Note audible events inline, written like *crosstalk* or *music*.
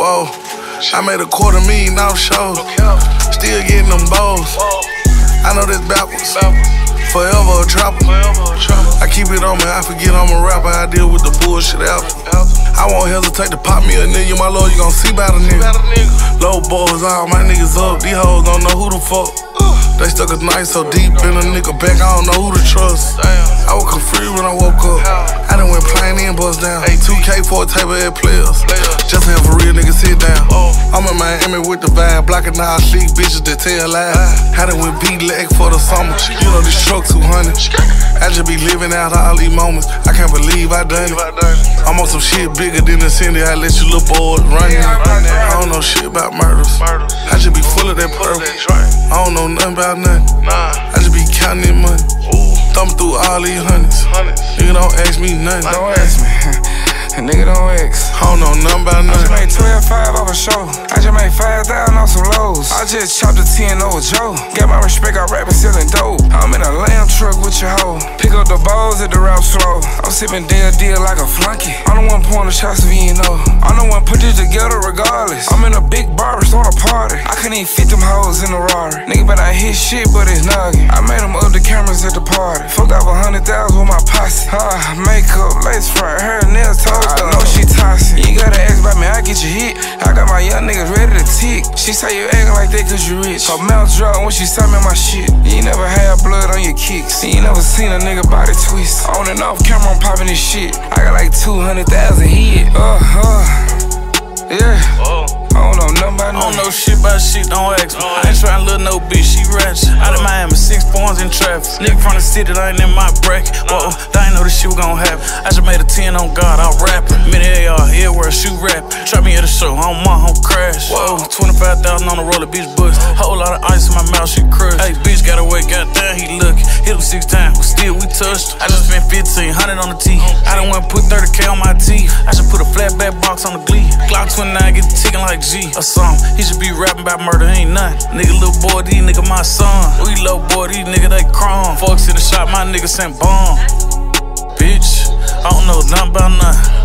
I made a quarter million off shows. Still getting them balls. I know this backwards. Forever a trapper. I keep it on me, I forget I'm a rapper. I deal with the bullshit out. I won't hesitate to pop me a nigga, my lord, you gon' see about a nigga. Low boys, all my niggas up. These hoes don't know who the fuck. They stuck a knife so deep in a nigga back, I don't know who to trust. 2K for a table at players. Just have a real nigga sit down. Oh. I'm in Miami with the vibe, blocking all sleek bitches that tell lies. I done went beat leg for the summer. You know this truck 200. I just be living out all these moments. I can't believe I done it. I'm on some shit bigger than the city. I let you little boys run it. I don't know shit about murders. I just be full of that purple. I don't know nothing about nothing. I just be counting money. Thumbing through all these hundreds. Nigga don't ask me nothing. Don't ask me. *laughs* Nigga don't. I don't know nothing I just made 12 5 off a show. I just made 5,000 off some lows. I just chopped a 10 over Joe. Got my respect, I rapping selling dope. I'm in a lamb truck with your hoe. Pick up the balls at the rap slow. I'm sipping deal deal like a flunky. I'm the one pouring the shots if you know. I'm the one put this regardless. I'm in a big bar, start a party. I couldn't even fit them hoes in the Rari. Nigga, but I hit shit, but it's noggin. I made them up the cameras at the party. Fucked up a hundred thousand with my posse. Ah, makeup, lace front, hair, nails, toes. I know she toxic. You gotta ask about me, I get you hit. I got my young niggas ready to tick. She say you acting like that cause you rich. Her mouth drop when she saw me my shit. You ain't never had blood on your kicks. You ain't never seen a nigga body twist. On and off camera, I'm popping this shit. I got like 200,000 hit. Uh, uh. Yeah. Oh. I don't know nothing about I don't know shit about shit, don't ask me. I ain't tryna little no bitch, she ratchet. Out of Miami, six points in traffic. Nigga from the city, that ain't in my bracket. Whoa, uh-huh. they ain't know this shit was gon' happen. I just made a 10 on God, I'm rapping. Many AR, everywhere, shoot rap. Trap me at the show, I'm on, I'm crash. Whoa, 25,000 on the roller, bitch bust. Oh. Whole lot of ice in my mouth, she crushed. Hey, bitch got away, goddamn, he lucky. Hit him six times, but still we touched. I just spent 1500 on the T. I done went and put 30k on my teeth. I should put a flat back box on the glee. Glock 29 get ticking like G or something. He should be rapping about murder, ain't nothing. Nigga, little boy, these nigga my son. We low boy, these nigga they chrome. Folks in the shop, my nigga sent bomb. Bitch, I don't know nothing about nothing.